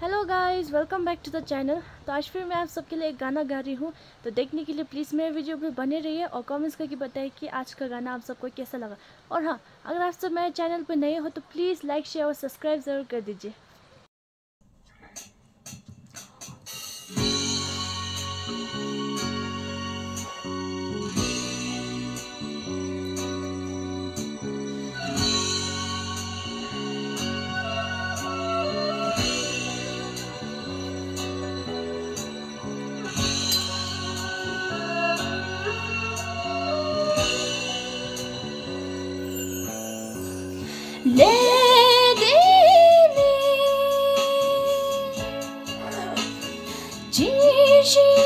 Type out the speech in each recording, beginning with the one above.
Hello guys welcome back to the channel तो आज फिर मैं आप सबके लिए एक गाना गा रही हूँ। तो देखने के लिए प्लीज़ मेरे वीडियो पे बने रहिए और कमेंट्स करके बताइए कि आज का गाना आप सबको कैसा लगा। और हाँ अगर आप सब मेरे चैनल पर नए हो तो प्लीज़ लाइक शेयर और सब्सक्राइब ज़रूर कर दीजिए। she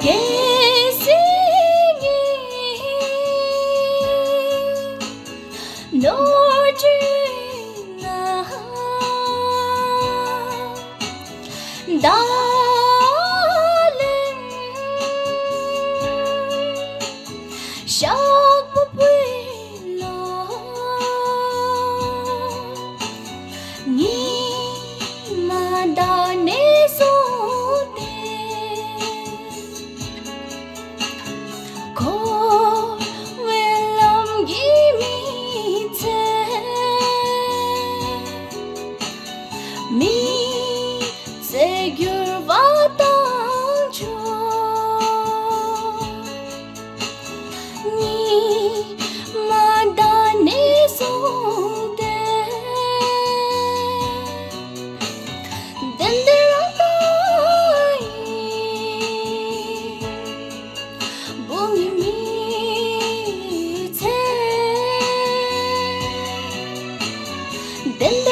Gesingi Nordina Darling Shall mi se gür vatan ni manda ne son de den de ay bom mi te den